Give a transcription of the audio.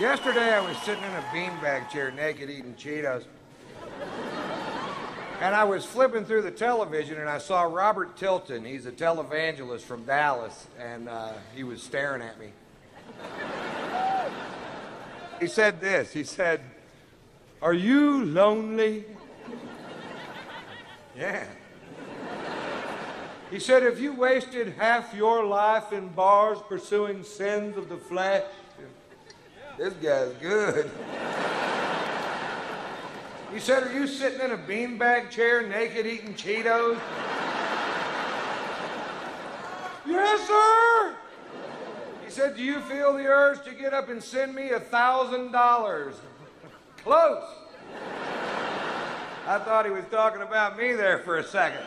Yesterday I was sitting in a beanbag chair naked eating Cheetos. And I was flipping through the television and I saw Robert Tilton. He's a televangelist from Dallas, and uh, he was staring at me. He said this He said, Are you lonely? Yeah. He said, If you wasted half your life in bars pursuing sins of the flesh, this guy's good. He said, Are you sitting in a beanbag chair naked eating Cheetos? yes, sir. He said, Do you feel the urge to get up and send me a thousand dollars? Close. I thought he was talking about me there for a second.